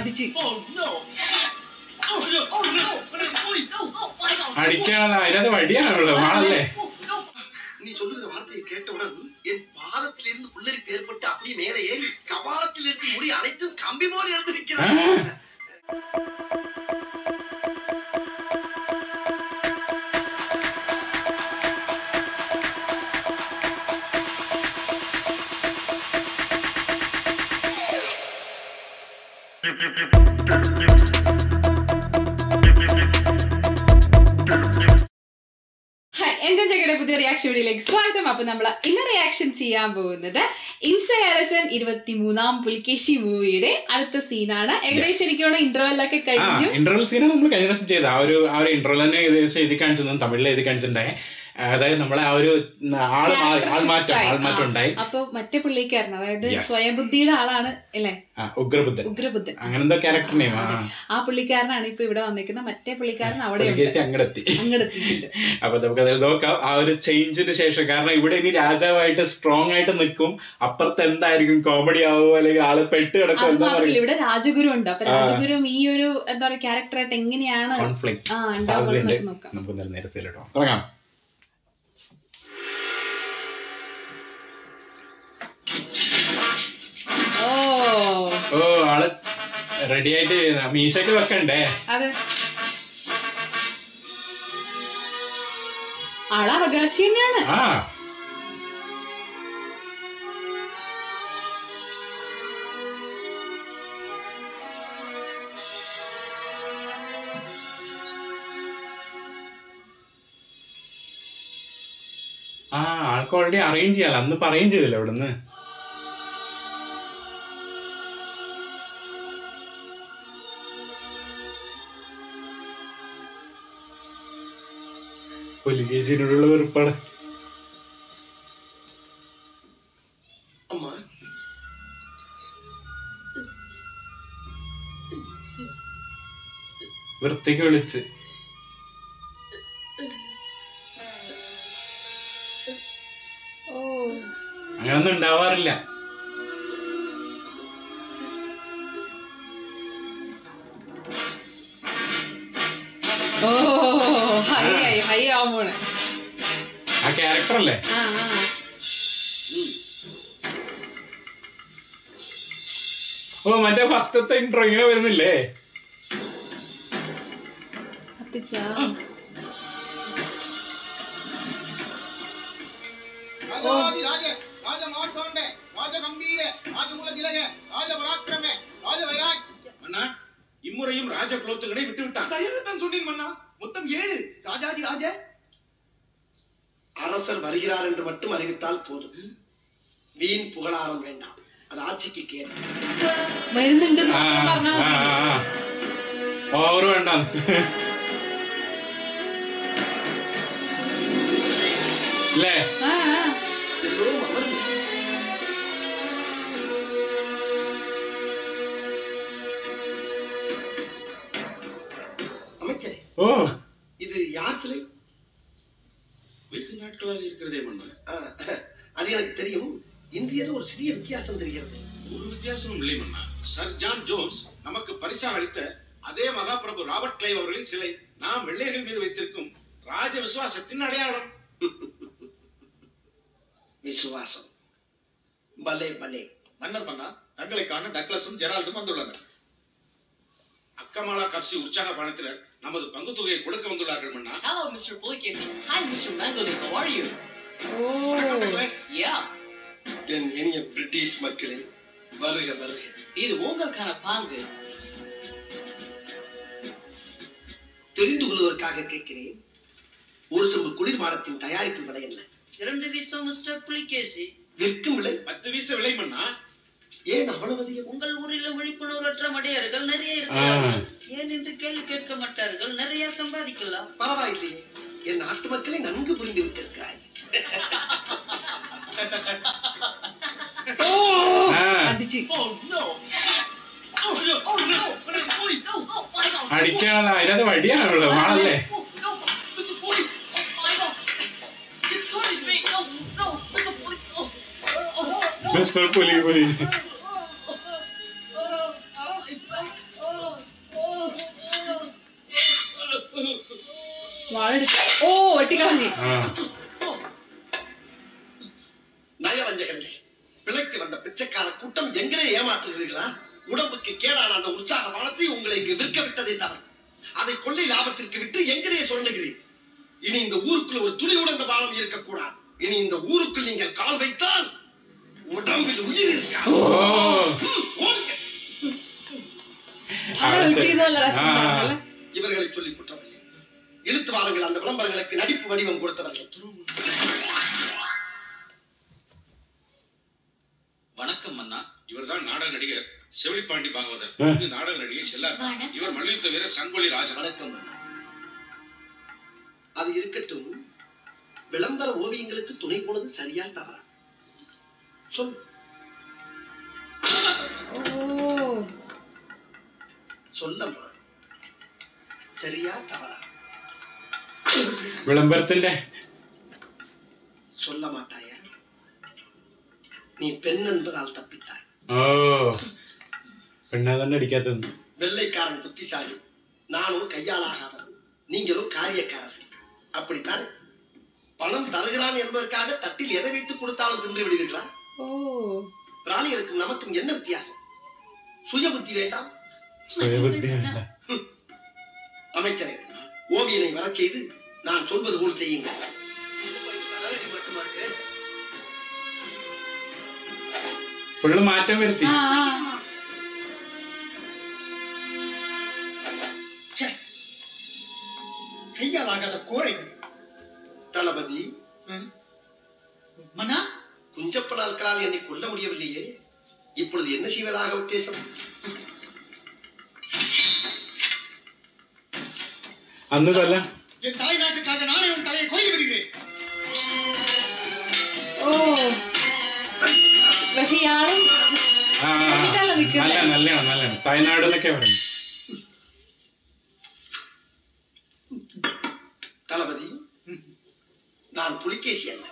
അടിച്ച് Oh no! Oh no! Oh no! Mr. Police, no! Oh my God! അടിക്കാനുള്ള അതിനകത്ത് വടിയാണല്ലോ ആളല്ലേ Oh no! நீ சொல்லுகிற வார்த்தையை கேட்டவுடன் என் பாதத்திலிருந்து புல்லரிப்பு ஏற்பட்டு அப்படியே மேலே ஏறி கபாலத்தில் இருக்கும் முடி அனைத்தும் கம்பி போல் ஆ. எழுந்திருக்கிறது എൻജോയ് പുതിയ റിയാക്ഷൻ വീഡിയോയിലേക്ക് സ്വാഗതം. അപ്പൊ നമ്മൾ ഇന്ന് റിയാക്ഷൻ ചെയ്യാൻ പോകുന്നത് ഇംസ അരസൻ ഇരുപത്തി മൂന്നാം പുലിക്കേശി മൂവിയുടെ അടുത്ത സീനാണ് ഏകദേശം എനിക്ക് തോന്നുന്നു ഇന്റർവെൽ ഒക്കെ കഴിഞ്ഞു. ഇന്റർവെൽ സീനാണ് നമ്മൾ കഴിഞ്ഞ പ്രാവശ്യം ചെയ്ത ആ ഒരു ആ ഒരു ഇന്റർവെൽ തന്നെ ഏകദേശം എഴുതി കാണിച്ചിരുന്നു തമിഴിൽ എഴുതി കാണിച്ചിട്ടുണ്ടായി. അതായത് നമ്മളെ ആ ഒരു ആൾ ആൾമാറ്റം. ഉണ്ടായി. അപ്പൊ മറ്റേ പുള്ളിക്കാരൻ അതായത് സ്വയബുദ്ധിയുടെ ആളാണ് അല്ലേ? ആ, ഉഗ്രബുദ്ധൻ. ഉഗ്രബുദ്ധൻ. അങ്ങനെന്തോ ക്യാരക്ടർ നെയിം ആ പുള്ളിക്കാരനാണ് ഇപ്പൊ ഇവിടെ വന്നിരിക്കുന്നത്. മറ്റേ പുള്ളിക്കാരൻ അവിടെ അങ്ങടെത്തി. അപ്പൊ നമുക്ക് അതിൽ നോക്കാം. ആ ഒരു ചേഞ്ചിന് ശേഷം കാരണം ഇവിടെ ഇനി രാജാവായിട്ട് സ്ട്രോങ് ആയിട്ട് നിൽക്കും. അപ്പുറത്ത് എന്തായിരിക്കും? കോമഡി ആവുമോ അല്ലെങ്കിൽ ആൾ പെട്ട് കിടക്കും ഇവിടെ രാജഗുരു ഉണ്ട്. അപ്പൊ രാജഗുരു ഈ ഒരു എന്താ പറയുക ക്യാരക്ടറായിട്ട് എങ്ങനെയാണ് നമുക്ക് നോക്കാം. നമുക്ക് എന്തായാലും നേരെ തുടങ്ങാം. ഓ. ആൾ റെഡി ആയിട്ട് മീശക്ക് വെക്കണ്ടേ? അത്. ആൾ അവകാശി തന്നെയാണ് ആ. ആ ആൾക്ക് ഓൾറെഡി അറേഞ്ച് ചെയ്യാലോ. അന്ന് പറയും ചെയ്തില്ല ഇവിടുന്ന്? പൊലികേശിനോടുള്ള വെറുപ്പാണ്. വൃത്തിക്ക് വിളിച്ച്. അങ്ങനൊന്നും ഉണ്ടാവാറില്ല. ഓ. ആവാൻ പോണ് ആ ക്യാരക്ടർ അല്ലേ ആ ആ ഓ മറ്റേ ഫസ്റ്റത്തെ ഇൻട്രോ ഇങ്ങനെ വരുന്നില്ലേ കത്തിച്ചാ ராஜாதிராஜ ராஜ மார்த்தாண்ட ராஜ கம்பீர ராஜகுல திலக ராஜ பராக்கிரம ராஜ வைராக் மன்னா இம்முறையும் ராஜ குலோத்துகளை விட்டு விட்டான் சரியாகத்தான் சொன்னேன் மன்னா மொத்தம் ஏழு ராஜாதி ராஜ அரசர் வருகிறார் என்று மட்டும் அறிவித்தால் போதும் வீண் புகழாரம் வேண்டாம் அது ஆட்சிக்கு கேடு വരുന്നുണ്ട് ആ പറഞ്ഞാൽ ആ മതി ഓവർ വേണ്ട അല്ലേ ആ ആ எல்லோரும் அமர்ந்து அமைச்சரே ഓ இது யார் சிலை வெகு நாட்களாக இருக்கிறதே மன்னா ஆ, அது எனக்கு தெரியும். ஏதோ ஒரு சிறிய வித்தியாசம் தெரிகிறது. ஒரு வித்தியாசமும் இல்லை மன்னா. சர் ஜான் ஜோன்ஸ் நமக்கு பரிசாக அளித்த அதே மகாபிரபு ராபர்ட் கிளைவ் அவர்களின் சிலை நாம் வெள்ளையர்கள் மீது வைத்திருக்கும் ராஜ விசுவாசத்தின் அடையாளம். விசுவாசம். பலே பலே. மன்னர் மன்னா தங்களை காண டக்ளஸும் ஜெரால்டும் வந்துள்ளனர். அக்கமாலா கப்சி உற்சாக பணத்தினர் நமது பங்கு தொகையை கொடுக்க வந்துள்ளார்கள் மன்னா Hello, Mr. Pulikesi. Hi, Mr. Mangoli. How are you? Oh Yeah. என் இனிய பிரிட்டிஷ் மக்களே வருக வருக இது உங்களுக்கான பாங்கு தெரிந்து கொள்வதற்காக கேட்கிறேன் ஒரு சொம்பு குளிர்பானத்தின் தயாரிப்பு விலை என்ன இரண்டு வீசம் மிஸ்டர் புலிகேசி விற்கும் விலை பத்து வீச விலை மன்னா ஏன் அவ்வளவு அதிகம் உங்கள் ஊரில் விழிப்புணர்வற்ற மடையர்கள் நிறைய இருக்கிறார்கள் ஏன் என்று கேள்வி கேட்க மாட்டார்கள் நிறைய சம்பாதிக்கலாம் பரவாயில்லையே என் நாட்டு மக்களை நன்கு புரிந்து விட்டிருக்கிறாய் ഓ ആ അടിച്ച് Oh ஸ்மெல் புலி புலி ஓ ஒட்டிக்கிழங்கு நயவஞ்சகர்களே விலைக்கு வந்த பிச்சைக்கார கூட்டம் எங்களை ஏமாற்றுகிறீர்களா உடம்புக்கு கேடான அந்த உற்சாக பணத்தை உங்களை இங்கு விற்க விட்டதை தவிர அதை கொள்ளை லாபத்திற்கு விட்டு எங்களையே சொல்லுகிறேன் இனி இந்த ஊருக்குள்ள ஒரு துளி உணர்ந்த பாலம் இருக்கக்கூடா இனி இந்த ஊருக்குள் நீங்கள் கால் வைத்தால் உடம்பில் உயிர் இருக்கா? இவர்களை சொல்லி குற்றமில்லை இழுத்து அந்த விளம்பரங்களுக்கு நடிப்பு வடிவம் கொடுத்தவர்கள். வணக்கம் அண்ணா. இவர்தான் நாடக நடிகர் செவிலிப்பாண்டி பாகவதர். நாடக நடிகை செல்லா. இவர் மல்யுத்த வீரர் சங்கொலி ராஜ வணக்கம் அது இருக்கட்டும். விளம்பர ஓவியங்களுக்கு துணை போனது சரியா தவறா? சொல் ഓ சொல்லம்மா சரியா தவறா വിളംബരത്തിന്റെ சொல்ல மாட்டாயா நீ பெண் என்பதால் தப்பித்தாய் ഓ പെണ്ണാ തന്നെ അടിക്കാത്തത് வெள்ளைக்காரன் புத்திசாலி நானும் கையாலாகாதவன் நீங்களும் காரியக்காரர்கள் அப்படித்தானே பணம் தருகிறான் என்பதற்காக தட்டில் எதை வைத்து கொடுத்தாலும் தின்று விடுவீர்களா ഓ பிராணிகளுக்கும் நமக்கும் என்ன வித்தியாசம் சுய புத்தி வேண்டாம் സ്വയബുദ്ധി വേണ്ട அமைச்சரே ஓவியனை வரச் செய்து நான் சொல்வது போல் செய்யுங்கள் மட்டுமா இருக்கு ഫുള്ള് മാറ്റം വരുത്തി ആ ആ. கையாலாகாத கோழைகள் தளபதி நாட்களால் என்னை கொல்ல முடியவில்லையே இப்பொழுது என்ன செய்வதாக உத்தேசம் അന്ന് കൊല്ല என் தாய் நாட்டுக்காக நானே உன் தலையை கொய்து விடுகிறேன் ഓ പക്ഷെ ഇയാളും ആ ആ, ആ. എന്നിട്ടല്ല നിക്കുന്നെ. നല്ല നല്ലതാണ് നല്ലതാണ് തമിഴ്നാട് എന്നൊക്കെ പറഞ്ഞു தளபதி நான் புலிகேசி அல்ல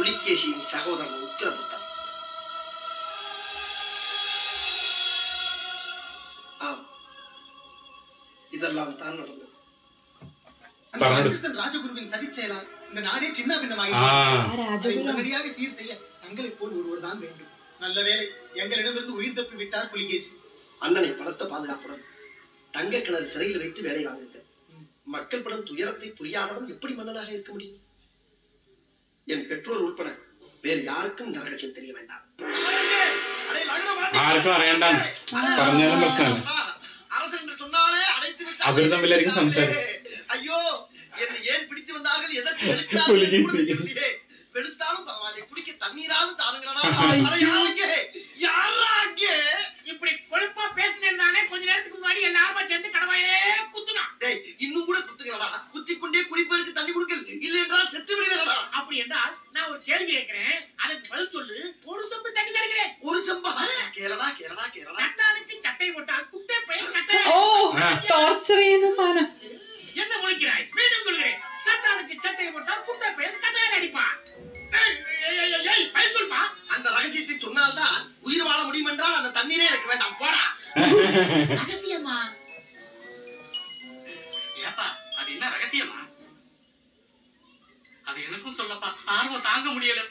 புலிகேசியின் சகோதரன் உத்திரபுத்தன் ஆம் இதெல்லாம் தான் நடந்தது போல் ஒருவர் தான் வேண்டும் நல்ல வேலை எங்களிடமிருந்து உயிர் தப்பி விட்டார் புலிகேசி அண்ணனை பலத்த பாதுகாப்புடன் தங்க கிணறு சிறையில் வைத்து வேலை வாங்குங்கள் மக்கள் படம் துயரத்தை புரியாதவன் எப்படி மன்னனாக இருக்க முடியும் என் பெற்றோர் உட்பட வேறு யாருக்கும் நரகத்தில் தெரிய வேண்டாம் ആർക്കും അറിയണ്ടാണ് പറഞ്ഞാലും പ്രശ്നമാണ് അവരും തമ്മിലായിരിക്കും സംസാരിച്ചു അയ്യോ ഏൻ പിടിച്ചു വന്നാലും എതിർത്ത് വെളുത്താലും പരവായില്ല കുടിക്ക് തണ്ണീരാലും താറുകളാണ് ടോർച്ചർ ചെയ്യുന്ന സാധനം என்ன முழிக்கிறாய் மீண்டும் சொல்கிறேன் கட்டாளுக்கு சட்டை போட்டால் குட்டை பையன் கட்டையால் அடிப்பான் ஏய், ஏய், ஏய், ஏய், ஏய், பதில் சொல்லுப்பா அந்த ரகசியத்தை சொன்னால்தான் உயிர் வாழ முடியும் என்றால் அந்த தண்ணீரே எனக்கு வேண்டாம் போடா ரகசியமா ஏப்பா அது என்ன ரகசியமா அது எனக்கும் சொல்லப்பா ஆர்வம் தாங்க முடியல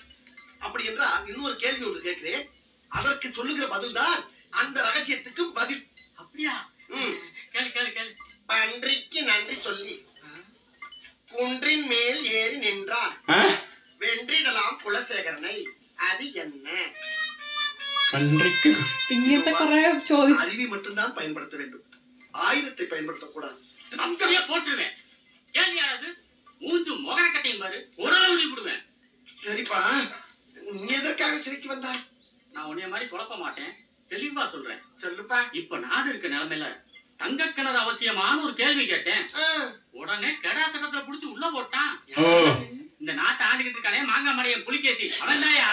அப்படி என்றால் இன்னொரு கேள்வி ஒன்று கேட்கிறேன் அதற்கு சொல்லுகிற பதில்தான் அந்த ரகசியத்துக்கும் பதில் குன்றின் மேல் ஏறி நின்றார் ആ வென்றிடலாம் குலசேகரனை அது என்ன പണ്ടിക്ക് ഇങ്ങനത്തെ കൊറേ ചോദ്യം அறிவை மட்டும்தான் பயன்படுத்த வேண்டும் ஆயுதத்தை பயன்படுத்தக்கூடாது அப்படியே போட்டுருவேன் கேள்வி யாராவது மூஞ்சு முகர கட்டையும் பாரு ஒரு அளவு விடுவேன் சரிப்பா நீ எதற்காக சிரிக்கு வந்தாய் நான் உன்னைய மாதிரி குழப்ப மாட்டேன் தெளிவா சொல்றேன் சொல்லுப்பா இப்ப நாடு இருக்க நிலைமையில தங்க கிணறு அவசியமான ஒரு கேள்வி கேட்டேன். உடனே கெடா சட்டத்துல புடிச்சு உள்ள போட்டான். இந்த நாட்டை ஆண்டுகிட்டு இருக்கானே மாங்காய் மரைய புலிக்கேசி அவன்தாயா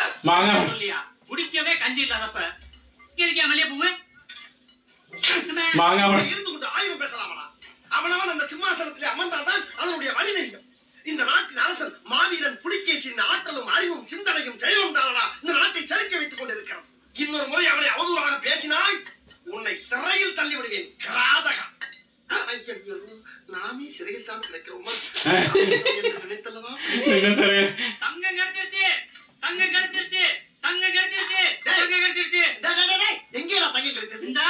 சொல்லியா? புடிக்கவே கஞ்சி இல்லாதப்ப. இருக்கியா மல்லிகை பூவே மாங்காய் என்ன சார். தங்கம் கிடைச்சிருச்சு தங்கம் கிடைச்சிருச்சு தங்கம் கிடைச்சிருச்சு தங்கம் கிடைச்சிருச்சு எங்கேடா தங்கம் கிடைத்தது இந்தா.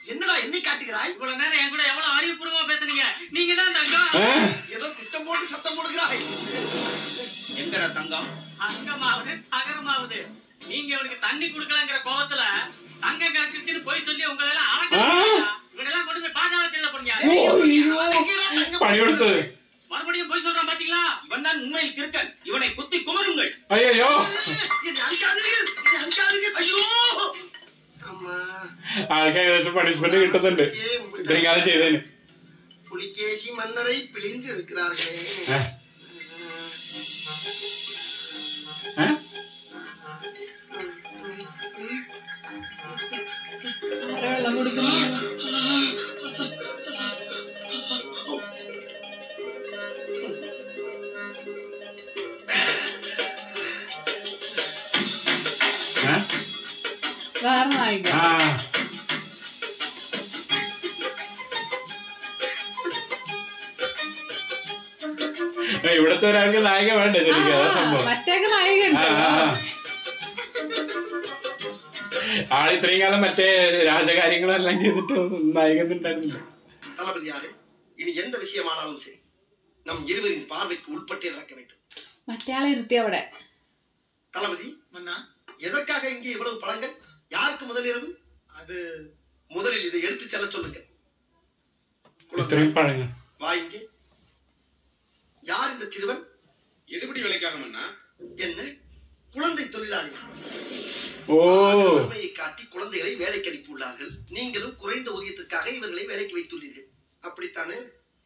என்னடா என்னை காட்டுகிறாய்? இவ்வளவு நேரம் என் கூட எவ்வளவு அறிவுபூர்வமா பேசுனீங்க? நீங்க தான் தங்கம் ஏதோ திட்டம் போட்டு சத்தம் போடுகிறாய். எங்கடா தங்கம்? தங்கமாவது தகரமாவது. நீங்க இவனுக்கு தண்ணி குடுக்கலங்கிற கோபத்துல தங்கம் கிடைச்சிருச்சுன்னு போய் சொல்லி உங்களை எல்லாம் அழகா இவனெல்லாம் கொண்டு போய் பாதாளத்தில் போனீங்க எங்கேடா தங்கம் பணி கொடுத்தது மறுபடியும் போய் சொல்றான் பாத்தீங்களா இவன் தான் உண்மையில் கிறுக்கன் இவனை குத்தி குமருங்கள் ஐயோ என்னை அடிக்காதீர்கள் என்னை அடிக்காதீர்கள் ஐயோ അമ്മ ആൾക്ക് ഏകദേശം പണിഷ്മെന്റ് കിട്ടുന്നുണ്ട് ഇത്രയും കാലം ചെയ്തതിന് புலிகேசி மன்னரை பிழிந்து எடுக்கிறார்களே ഏ? ഏ? ആരാ വെള്ളം കൊടുക്കുന്നു വേറെ നായിക ആ ഏ, ഇവിടുത്തെ ഒരാൾക്ക് നായിക വേണ്ട ശരിക്കും അതാ സംഭവം മറ്റേക്ക് നായിക ആ, ഉണ്ടല്ലോ ആ, ആ. ആള് ഇത്രയും കാലം മറ്റേ രാജകാര്യങ്ങളും എല്ലാം ചെയ്തിട്ട് നായിക ഉണ്ടായിരുന്നില്ല தளபதியாரே இனி எந்த விஷயமானாலும் சரி நம் இருவரின் பார்வைக்கு உட்பட்டே நடக்க வேண்டும் മറ്റേ ആളെ ഇരുത്തി അവിടെ தளபதி மன்னா எதற்காக இங்கே இவ்வளவு பழங்கள்? யாருக்கு முதலிரவு அது முதலில் இதை எடுத்து செல்ல சொல்லுங்க வா யார் இந்த சிறுவன்? எடுபடி விலைக்காக என்ன? குழந்தை தொழிலாளி. வறுமையை காட்டி குழந்தைகளை வேலைக்கு அனுப்பியுள்ளார்கள். நீங்களும் குறைந்த ஊதியத்திற்காக இவர்களை வேலைக்கு வைத்துள்ளீர்கள். அப்படித்தானே?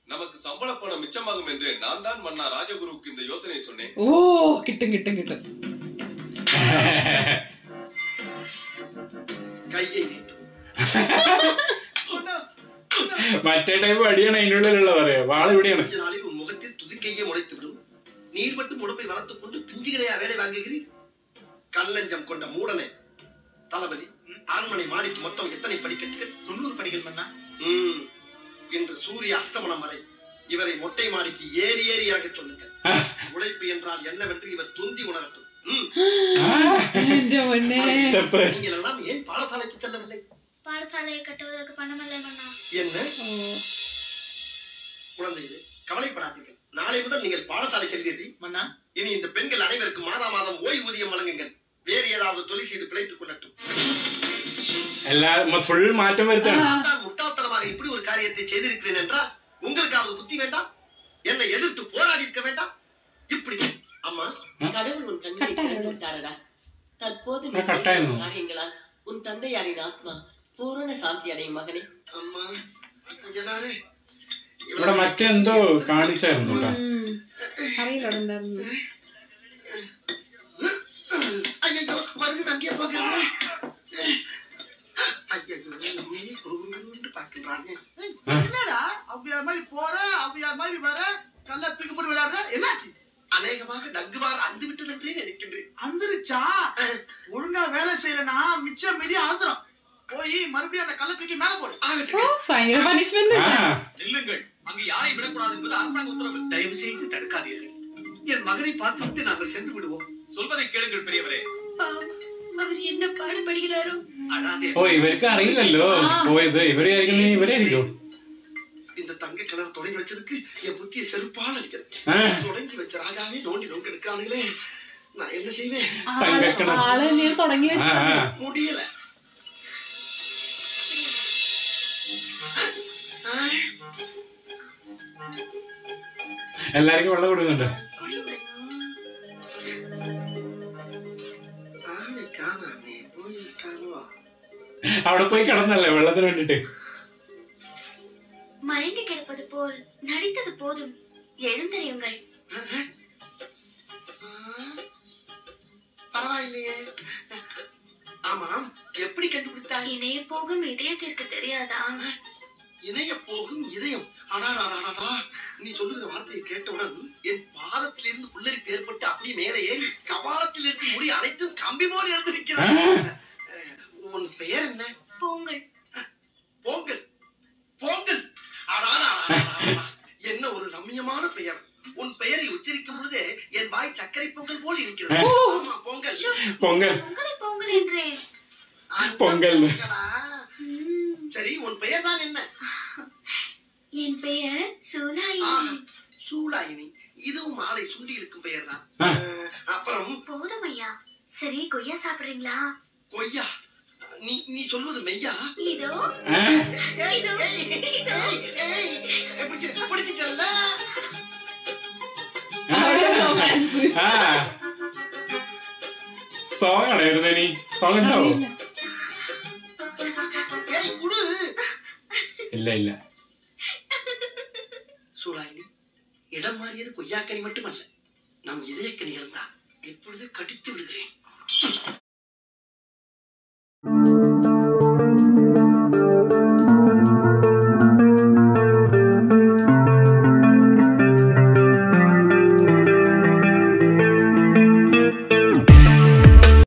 நமக்கு சம்பள பணம் மிச்சமாகும் என்று நான் தான் மன்னா ராஜகுருவுக்கு இந்த யோசனையை சொன்னேன். ஓ கிட்டு கிட்டு கிட்டு கையை நீட்டும் മറ്റേ ടൈപ്പ് അടിയാണ് അതിൻ്റെ ഉള്ളിലുള്ള പറയാ വാള് ഇവിടെയാണ് கொஞ்ச நாளில் உன் முகத்தில் துதிக்கையே முளைத்து விடும் நீர் மட்டும் உடம்பை வளர்த்துக் கொண்டு பிஞ்சுகளையா வேலை வாங்குகிறீர் கல்லஞ்சம் கொண்ட மூடனே தளபதி அரண்மனை மாடிக்கு மொத்தம் எத்தனை படிக்கட்டுகள் தொண்ணூறு படிகள் மன்னா ம், இன்று சூரிய அஸ்தமனம் வரை இவரை மொட்டை மாடிக்கு ஏறி ஏறி இறக்க சொல்லுங்க. உழைப்பு என்றால் என்னவென்று இவர் துந்தி உணரட்டும். ஏன் பாடசாலைக்கு செல்லவில்லை? பாடசாலையை நாளை முதல் நீங்கள் பாடசாலை செல்வீர்கள். இந்த பெண்கள் அனைவருக்கும் மாதா மாதம் ஓய்வூதியம் வழங்குங்கள். வேறு ஏதாவது தொழில் செய்து பிழைத்துக் கொள்ளட்டும். எல்லாரும் முட்டாள்தனமாக இப்படி ஒரு காரியத்தை செய்திருக்கிறேன் என்றால் உங்களுக்காவது புத்தி வேண்டாம் என்னை எதிர்த்து போராடி இருக்க வேண்டாம் இப்படி அம்மா கடவுள் உன் கண்களை கட்டாயம். திறந்து விட்டாரடா தற்போது நீ நான் கட்டாயம். செய்யும் காரியங்களால் உன் தந்தையாரின் ஆத்மா பூரண சாந்தி அடையும் மகனே அம்மா ഇങ്ങനാണ്. ഇവിടെ മറ്റെന്തോ കാണിച്ചായിരുന്നു കേട്ടോ ഉം. അറിയില്ല അവിടെ എന്തായിരുന്നു என்னடா மாதிரி போற அப்படியா மாதிரி வர கல்ல தூக்கி போட்டு விளையாடுற? என்னாச்சு? அநேகமாக டங்குமார் அந்து விட்டது என்றே நினைக்கின்றேன் ஒழுங்கா வேலை செய்யறனா மிச்சம் மீதி ஆந்திரம் போய் மறுபடியும் அந்த கல்ல தூக்கி மேல போடு. நில்லுங்கள். அங்கு யாரை விடக்கூடாது என்பது அரசாங்க உத்தரவு. தயவு செய்து தடுக்காதீர்கள். என் மகனை பார்த்துவிட்டு நாங்கள் சென்று விடுவோம். சொல்வதை கேளுங்கள் பெரியவரே. அவர் என்ன பாடுபடுகிறாரோ அழாதே ഓ ഇവർക്ക് അറിയില്ലല്ലോ പോയത് ഇവരെ ആയിരിക്കും ഇവരെ ആയിരിക്കും இந்த தங்க கிணறு தொடங்கி வச்சதுக்கு என் புத்திய செருப்பால் அடிக்கிறது ആ தொடங்கி வச்ச ராஜாவே நோண்டி நோக்கி எடுக்கிறானுங்களே நான் என்ன செய்வேன் ആള് തങ്കക്കിണർ. ആള് തന്നെയാണ് തുടങ്ങി ആ വെച്ചത് ആ முடியல എല്ലാവർക്കും വെള്ളം കൊടുക്കുന്നുണ്ട് അവിടെ പോയി കിടന്നല്ലേ വെള്ളത്തിന് വേണ്ടിട്ട് மயங்கி கிடப்பது போல் நடித்தது போதும் எழுந்தறியுங்கள் பரவாயில்லையே ஆமாம் எப்படி கண்டுபிடித்தாய் இணைய போகும் இதயத்திற்கு தெரியாதா இணைய போகும் இதயம் அடாடாடாடா நீ சொல்லுகிற வார்த்தையை கேட்டவுடன் என் பாதத்திலிருந்து புல்லரிப்பு ஏற்பட்டு அப்படியே மேலே ஏறி கபாலத்தில் இருக்கும் முடி அனைத்தும் கம்பி போல் எழுந்திருக்கிறது உன் பெயர் என்ன? பொங்கல் பொங்கல் அடாடாடாடாடா. என்ன ஒரு ரம்யமான பெயர். உன் பெயரை உச்சரிக்கும் பொழுதே என் வாய் சர்க்கரை பொங்கல் போல் இருக்கிறது. ஆமா பொங்கல் பொங்கல் பொங்கலை பொங்கல் அந்த பொங்கல். பொங்கலா? சரி உன் பெயர் தான் என்ன? என் பெயர் சூலாயினி. சூலாயினி. இதுவும் மாலை சுண்டி இழுக்கும் பெயர் தான். அப்புறம்? போதும் ஐயா. சரி கொய்யா சாப்பிடுறீங்களா? கொய்யா? நீ நீ சொல்வது மெய்யா இதோ ஆ, ஏய், இதோ, ஏய், இதோ. ஏய், ஏய், பிடிச்சு- பிடிச்சிட்டல்ல? romance. ആ സോങ് ആണ് വരുന്നത് നീ സോങ് ഉണ്ടാവോ ஏய், குடு. ഇല്ല ഇല്ല சூலாயினி இடம் மாறியது கொய்யாக்கனி மட்டுமல்ல நம் இதயக்கனிகள் தான் இப்பொழுது கடித்து விடுகிறேன் thank you.